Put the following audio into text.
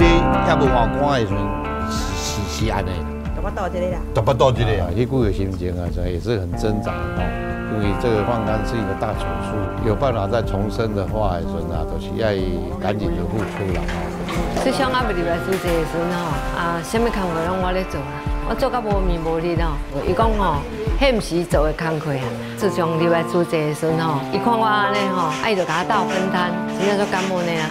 这也无换肝的时阵是是是安尼。大不倒这里啦。大不倒这里啊，一股有心情啊，这也是很挣扎哦。因为这个放肝是一个大手术，有办法再重生的话，时阵啊，都是要赶紧的付出了哈。这想阿未入来做这的时阵吼，啊，什么工课拢我咧做啊，我做甲无眠无日哦。伊讲吼，迄毋是做的工课啊。自从入来做这的时阵吼，伊看我安尼吼，啊，伊就甲我斗分摊，真正做感恩的啊。